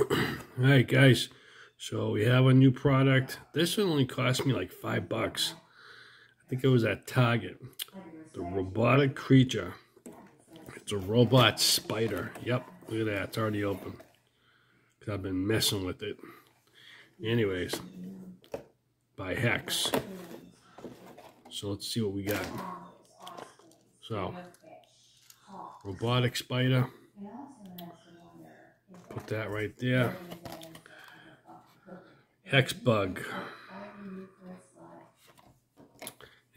All right, guys. So we have a new product. This one only cost me like five bucks. I think it was at Target. The robotic creature. It's a robot spider. Yep, look at that. It's already open. Cause I've been messing with it. Anyways, by Hex. So let's see what we got. So, robotic spider. That right there. Hex bug.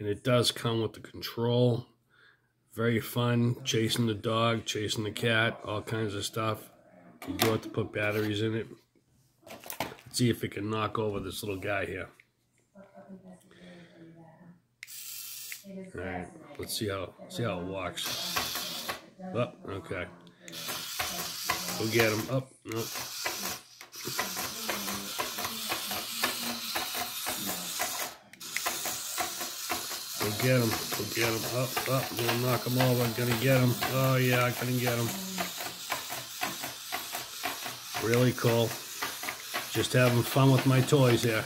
And it does come with the control. Very fun. Chasing the dog, chasing the cat, all kinds of stuff. You do have to put batteries in it. Let's see if it can knock over this little guy here. Alright, let's see how see how it walks. Oh, okay. Go get him. Up. Oh, no. Go get him. Go get. Up, up. I'm gonna knock him over. I'm gonna get him. Oh yeah, I couldn't get him. Really cool. Just having fun with my toys here.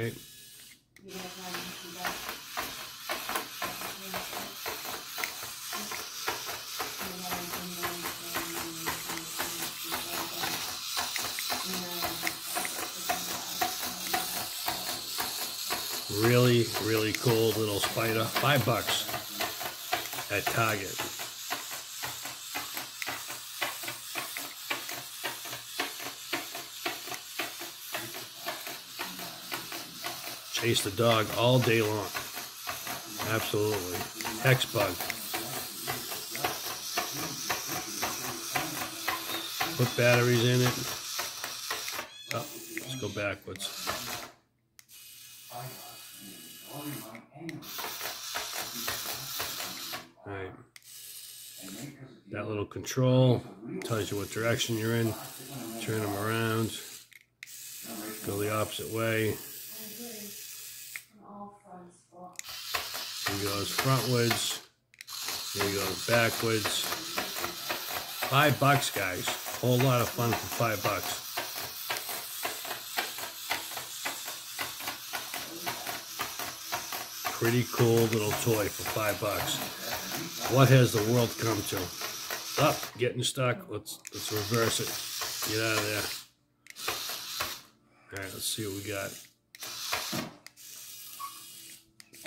Right. Really, really cool little spider. Five bucks at Target. Chase the dog all day long. Absolutely. Hex bug. Put batteries in it. Oh, let's go backwards. Alright. That little control tells you what direction you're in. Turn them around. Go the opposite way. He goes frontwards. He goes backwards. Five bucks, guys. Whole lot of fun for five bucks. Pretty cool little toy for five bucks. What has the world come to? Up, getting stuck. Let's let's reverse it. Get out of there. All right, let's see what we got.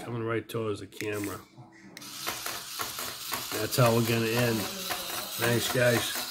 Coming right towards the camera. That's how we're gonna end. Thanks, guys.